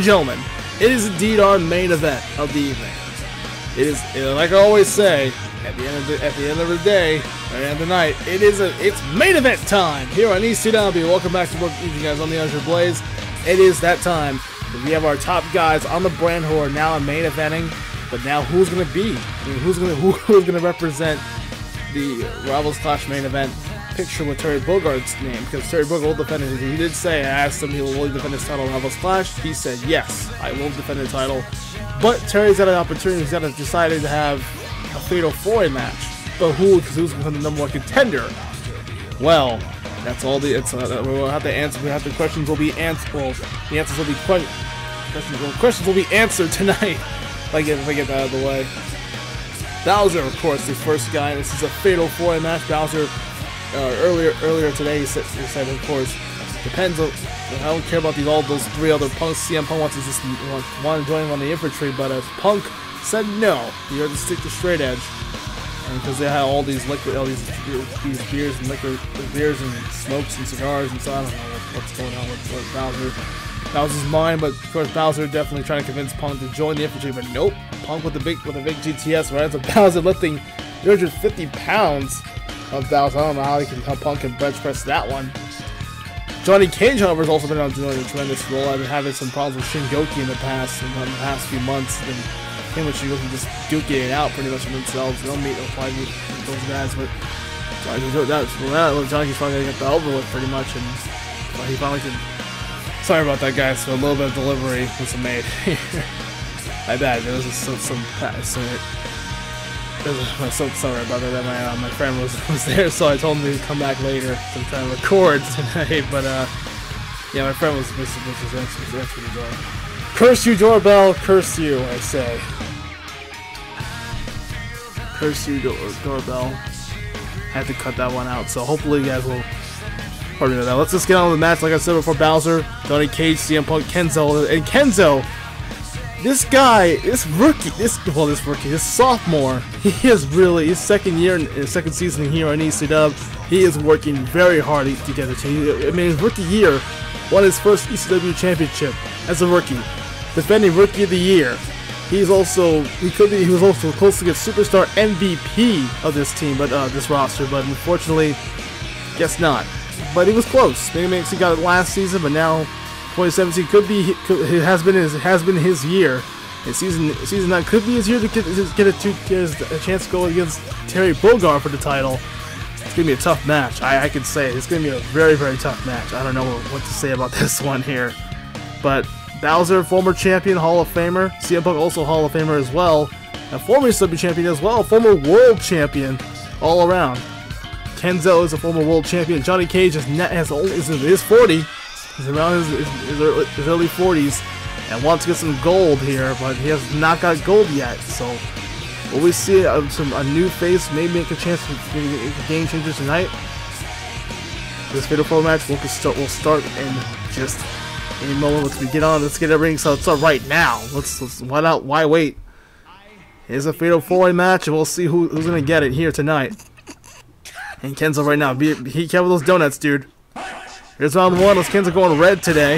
And gentlemen, it is indeed our main event of the evening. It is, like I always say, at the end of the, at the end of the day, at the end of the night, it is a it's main event time here on ECW. Welcome back to work, you guys on the Azure Blaze. It is that time. That we have our top guys on the brand who are now in main eventing, but now who's gonna be? I mean, who's gonna who, who's gonna represent the Rivals Clash main event? Picture with Terry Bogard's name because Terry Bogard will defend it. He did say I asked him he will defend his title in Rivals Clash. He said yes, I will defend the title. But Terry's got an opportunity. He's got to decide to have a fatal four match. But who? Because who's become the number one contender? Well, that's all the. It's uh, we'll have to answer. We have the questions will be answered. Well, the answers will be que questions. Well, questions will be answered tonight. if I get if I get that out of the way. Bowser, of course, the first guy. This is a fatal four match. Bowser uh, earlier earlier today he said, he said, of course, depends on. I don't care about these all those three other punks. CM Punk wants to just want to join him on the infantry, but uh, Punk said no. You have to stick to straight edge, because they have all these liquid, all these these beers and liquor beers and smokes and cigars and so I don't know what's going on with, with Bowser. Bowser's mind, but of course Bowser definitely trying to convince Punk to join the infantry, but nope. Punk with the big with the big GTS, right? So Bowser lifting 350 pounds of Bowser. I don't know how he can Punk can bench press that one. Johnny Cage, however, has also been on doing a tremendous role. I've been having some problems with Shingoki in the past, in the past few months. And him and Shingoki just duking it out pretty much themselves. They don't meet, they'll probably meet those guys, but that's well, Johnny Cage's probably gonna get the over with pretty much, and well, he finally can. Sorry about that, guys. So a little bit of delivery was made. My bad. There was some some, some I'm so sorry about that. My uh, my friend was was there, so I told him to come back later sometime to record tonight. But uh, yeah, my friend was was was, was, the door. Curse you, doorbell! Curse you! I say. Curse you, door doorbell. I had to cut that one out, so hopefully you guys will pardon me that. Let's just get on with the match. Like I said before, Bowser, Johnny Cage, CM Punk, Kensou, and Kensou this guy, this rookie, this well, this rookie, this sophomore, he is really his second year, his second season here on ECW. He is working very hard to get it. I mean, his rookie year won his first ECW championship as a rookie, defending Rookie of the Year. He's also he could be he was also close to get Superstar MVP of this team, but uh, this roster, but unfortunately, guess not. But he was close. Maybe he got it last season, but now 2017 could be it has been his has been his year. And season season nine could be his year to get, get, a, get a chance to go against Terry Bogard for the title. It's gonna be a tough match. I, I can say it. it's gonna be a very very tough match. I don't know what to say about this one here, but Bowser, former champion, Hall of Famer. CM Punk also Hall of Famer as well. A former ECW champion as well, former world champion, all around. Kensou is a former world champion. Johnny Cage is, is, is 40. He's around his, his, his, early 40s and wants to get some gold here, but he has not got gold yet. So will we see a, some, a new face maybe make a chance to game changer tonight? This Fatal 4 match will start, will start in just any moment. Let's get on. Let's get everything so start right now. Let's, let's why not? Why wait? Here's a Fatal 4 match, and we'll see who, who's gonna get it here tonight. And Kensou right now. Be, be careful with those donuts, dude. Here's round one. Those Kensou going red today.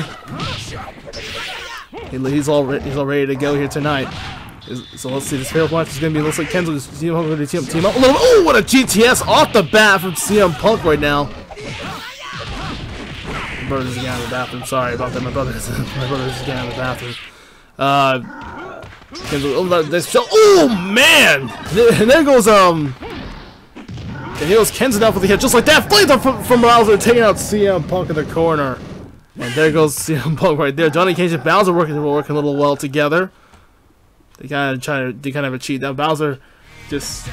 He's all he's all ready to go here tonight. So let's see. This failed match is gonna be looks like Kensou just CM Punk to team, team up. Oh, what a GTS off the bat from CM Punk right now. My brother's getting out of the bathroom. Sorry about that. My brother's my brother's getting out of the bathroom. Uh, Kensou, oh, oh man! And there goes um and he goes Ken's enough with the hit just like that. Flamethrower from, from Bowser taking out CM Punk in the corner. And there goes CM Punk right there. Johnny Cage and Bowser working working a little well together. They kind of try to they kind of cheat. Now Bowser just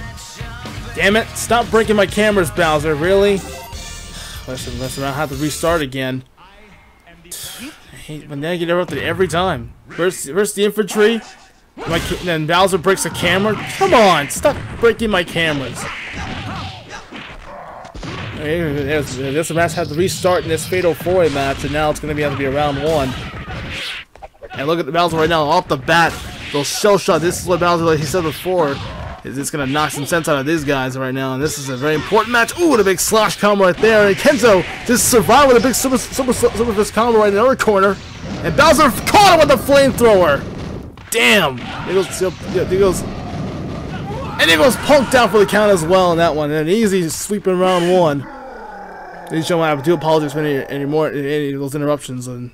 damn it! Stop breaking my cameras, Bowser. Really? Listen, listen. I have to restart again. But then I get interrupted every time. First, first the infantry. My, then Bowser breaks the camera. Come on, stop breaking my cameras. This match has to restart in this Fatal 4 match, and now it's going to be have to be a round one. And look at the Bowser right now, off the bat, those shell shot. This is what Bowser, like he said before, is just going to knock some sense out of these guys right now. And this is a very important match. Ooh, what a big slash combo right there. And Kensou just survived with a big super, super, super fist combo right in the other corner. And Bowser caught him with the flamethrower! Damn! There goes, there goes, and there goes Punk down for the count as well in that one. And an easy sweeping round one. Ladies and gentlemen, I do apologize for any, any more any of those interruptions. And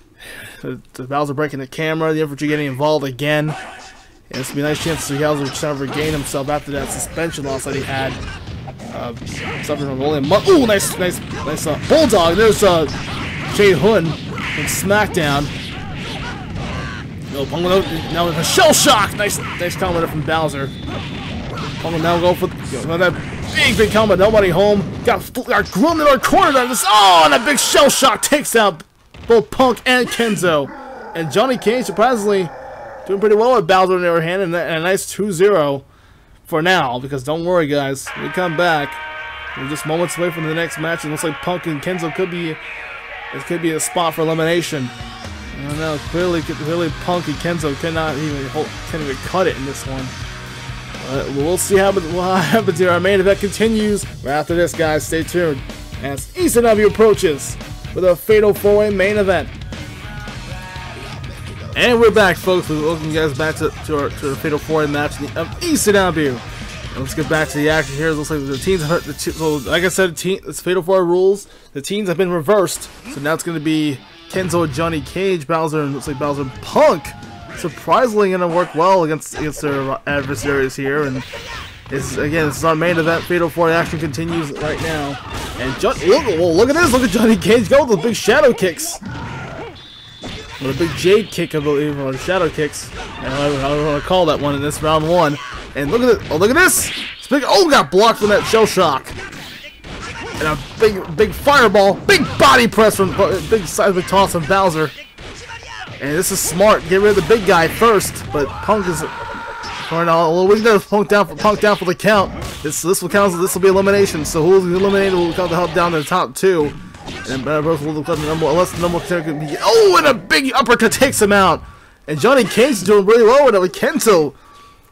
the, the Bowser breaking the camera, the infantry getting involved again. And this will be a nice chance to see Bowser try to regain himself after that suspension loss that he had. Uh, suffering from only. Ooh, nice, nice, nice uh, bulldog. There's uh, Jay Hun from SmackDown. No, Punk now with a shell shock. Nice, nice combo from Bowser. Punk now go for you that big, big combo. Nobody home. Got got groomed in our corner. This, oh, and a big shell shock takes out both Punk and Kensou. And Johnny Cage surprisingly doing pretty well with Bowser in their hand, and, and a nice 2-0 for now. Because don't worry, guys, we come back. We're just moments away from the next match. It looks like Punk and Kensou could be it could be a spot for elimination. I don't know. Clearly, clearly, Punk and Kensou cannot even hold, can't even cut it in this one. Uh, we'll see how what happens here. Our main event continues after this, guys. Stay tuned as ECW approaches with a fatal four-way main event. And we're back, folks. We're welcome you guys back to, to our to the fatal four-way match of ECW. let's get back to the action here. It looks like the teams hurt. The so, like I said, it's fatal four rules. The teams have been reversed, so now it's going to be Kensou Johnny Cage, Bowser, and looks like Bowser Punk. Surprisingly to work well against against their adversaries here, and it's again this is our main event. Fatal Four action continues right now, and John, look, well, look at this! Look at Johnny Cage go with the big shadow kicks. With a big jade kick, I believe, or shadow kicks. And I don't what to call that one in this round one. And look at it! Oh, look at this! Big, oh, got blocked from that shell shock and a big, big fireball, big body press from uh, big seismic toss from Bowser. And this is smart. Get rid of the big guy first, but Punk is going all. We got Punk down for Punk down for the count. This this will count. This will be elimination. So who's eliminated will count the help down to the top two. And then both will the number unless the number can be. Oh, and a big uppercut takes him out. And Johnny Cage's doing really well with it with Kensou.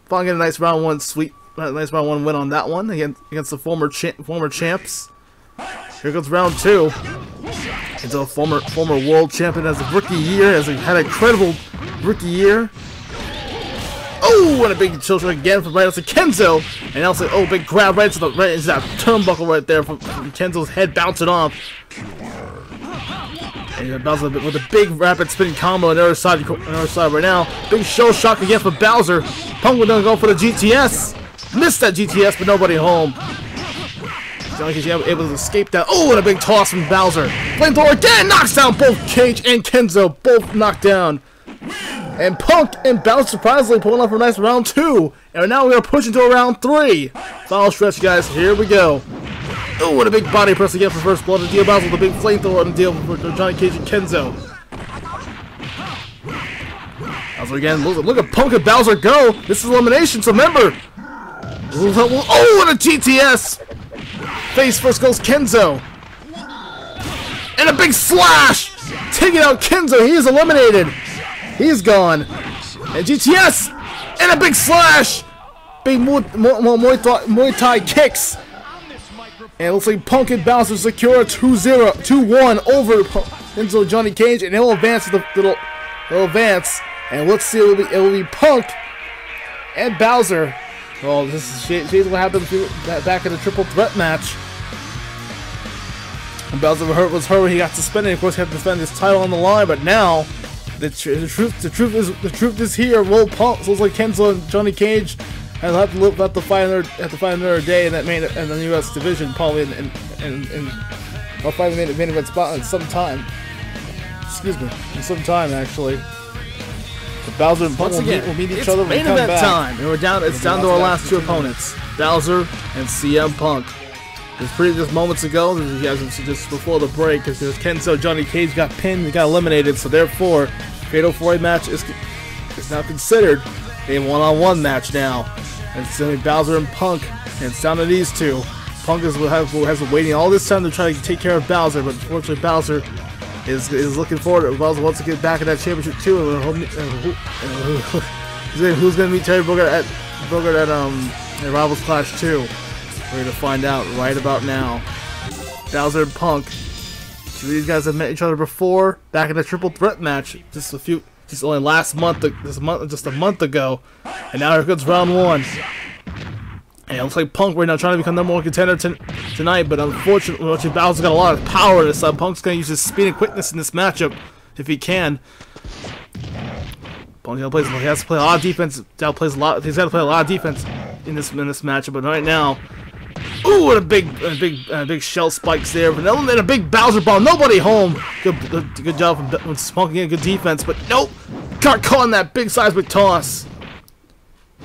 Punk getting a nice round one sweep. Nice round one win on that one against against the former cha former champs. Here goes round two. It's a former former world champion as a rookie year, has had an incredible rookie year. Oh, and a big children again from right to Kensou. And also, oh, big grab right into the right into that turnbuckle right there from, from Kensou's head bouncing off. And bounces with a big rapid spinning combo on the other side, on the other side right now. Big shell shock again for Bowser. Will then go for the GTS. Missed that GTS, but nobody home. Cage able to escape that. Oh, and a big toss from Bowser. Flamethrower again knocks down both Cage and Kensou. Both knocked down. And Punk and Bowser surprisingly pulling off a nice round two. And now we are pushing to a round three. Final stretch, guys. Here we go. Oh, what a big body press again for first blood. And deal Bowser with a big flamethrower and deal for Johnny Cage and Kensou. Bowser again. Look, look at Punk and Bowser go. This is elimination, so remember. Oh, what a GTS. Face first goes Kensou. And a big slash! Taking out Kensou. He is eliminated. He's gone. And GTS! And a big slash! Big Muay, Muay, Muay Thai kicks. And looks like Punk and Bowser secure 2-0, 2-1 over Kensou Johnny Cage. And he'll advance to the little he'll advance. And let's see, it will be, it will be Punk and Bowser well, this is she's what happened back in the triple threat match. And Bowser hurt was hurt when he got suspended. Of course, he had to defend his title on the line. But now, the, tr the truth, the truth is, the truth is here. Will Punk, it's like Kensou and Johnny Cage, and have to live, have to fight another, day in that main in the U.S. division, probably in in, in, in or fight the main, main event spot in some time. Excuse me, in some time actually. Bowser and Punk will meet, will meet each other when we come back. time, and we're down. It's down to our last two opponents, Bowser and CM Punk. It's pretty just moments ago, just before the break, because Kensou Johnny Cage got pinned, he got eliminated, so therefore, Fatal 4 match is, is now considered a one-on-one -on -one match now. And it's only Bowser and Punk, and it's down to these two. Punk is, has, has been waiting all this time to try to take care of Bowser, but unfortunately Bowser is is looking forward. To, wants to get back in that championship too. And, and, who's going to meet Terry Bogard at Bogard at um at Rivals Clash 2? We're going to find out right about now. Bowser and Punk Two of these guys have met each other before, back in a triple threat match, just a few, just only last month, this month, just a month ago, and now here comes round one. And it looks like Punk right now trying to become number one contender tonight, but unfortunately, Bowser's got a lot of power this time. Punk's gonna use his speed and quickness in this matchup if he can. Punk plays, he has to play a lot of defense. Dow plays a lot. He's got to play a lot of defense in this in this matchup. But right now, ooh, what a big, a big, a big shell spikes there. But then a big Bowser ball. Nobody home. Good, good, good job from Punk again. Good defense, but nope. Got caught in that big seismic toss.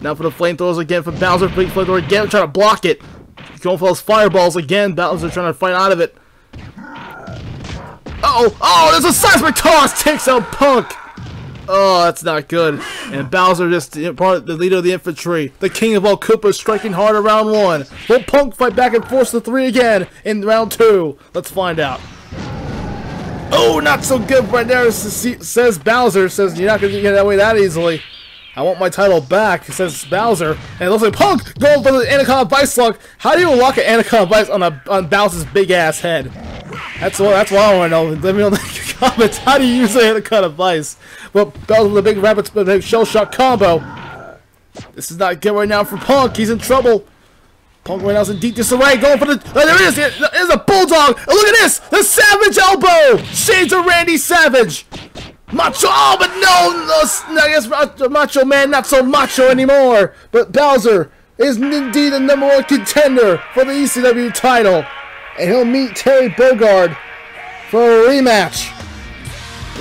Now for the flamethrowers again for Bowser. Big flamethrower again, trying to block it. Going for those fireballs again. Bowser trying to fight out of it. Uh oh, oh, there's a seismic toss. Takes out Punk. Oh, that's not good. And Bowser just part the leader of the infantry, the king of all Koopas, striking hard around one. Will Punk fight back and force the three again in round two? Let's find out. Oh, not so good right there, says Bowser. Says you're not going to get that way that easily. I want my title back, it says Bowser. And it looks like Punk going for the Anaconda Vice Slug. How do you lock an Anaconda Vice on, a, on Bowser's big ass head? That's what that's what I want to know. Let me know in the comments. How do you use the Anaconda Vice? Well, Bowser with a big rabbit big shell shock combo. This is not good right now for Punk. He's in trouble. Punk right now's in deep disarray, going for the. Oh, there it is. There's a bulldog. Oh, look at this. The Savage elbow. Shades of Randy Savage. Macho, oh, but no, no, I guess uh, Macho Man not so macho anymore. But Bowser is indeed the number one contender for the ECW title. And he'll meet Terry Bogard for a rematch.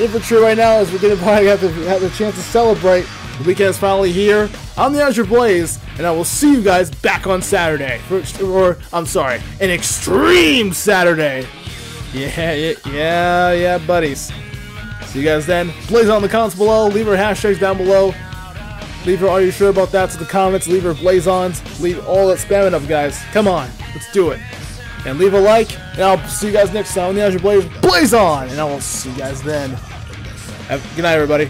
Infantry right now is gonna probably have, to, have the chance to celebrate. The weekend is finally here. I'm the Azure Blaze, and I will see you guys back on Saturday. For, or, I'm sorry, an extreme Saturday. Yeah, yeah, yeah, buddies. See you guys then. Blaze on the comments below. Leave your hashtags down below. Leave your are you sure about that to the comments. Leave your blazons. Leave all that spamming up, guys. Come on. Let's do it. And leave a like. And I'll see you guys next time on the Azure Blaze. Blaze on! And I will see you guys then. Have, good night, everybody.